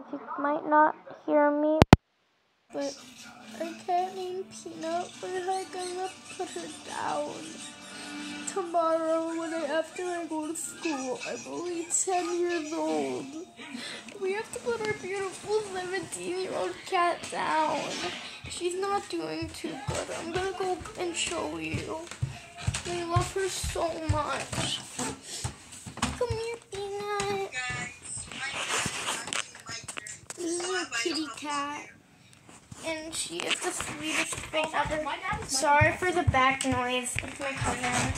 guys, you might not hear me, but I can't name Peanut, but I'm gonna put her down tomorrow when I after I go to school. I'm only 10 years old. We have to put our beautiful 17 year old cat down. She's not doing too good. I'm gonna go and show you. I love her so much. Kitty cat. And she is the sweetest thing ever. Sorry for the back noise. It's my cousin.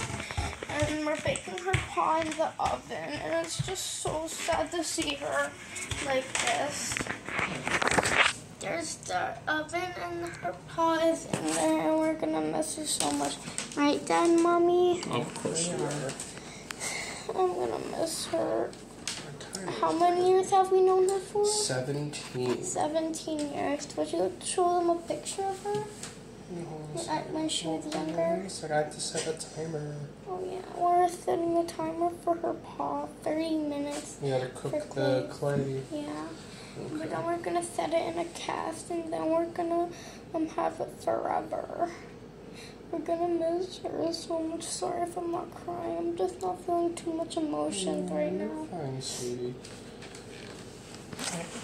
And we're baking her paw in the oven. And it's just so sad to see her like this. There's the oven and her paw is in there. And we're going to miss her so much. Right, Dad, Mommy? Of course you are. I'm going to miss her. How many years have we known her for? 17. 17 years. Would you show them a picture of her Uh, when she was younger? I got to set a timer. Oh, yeah. We're setting a timer for her paw. 30 minutes. You gotta cook the clay. Yeah. But then we're going to set it in a cast and then we're going to um, have it forever. We're going to miss her so much. Sorry if I'm not crying. I'm just not feeling too much emotion right now. Fine, sweetie.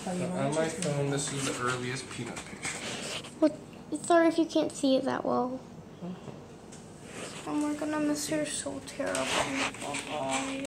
Are On my phone, this is the earliest peanut picture. Well, sorry if you can't see it that well. And we're gonna miss her so terribly. Bye-bye. Oh,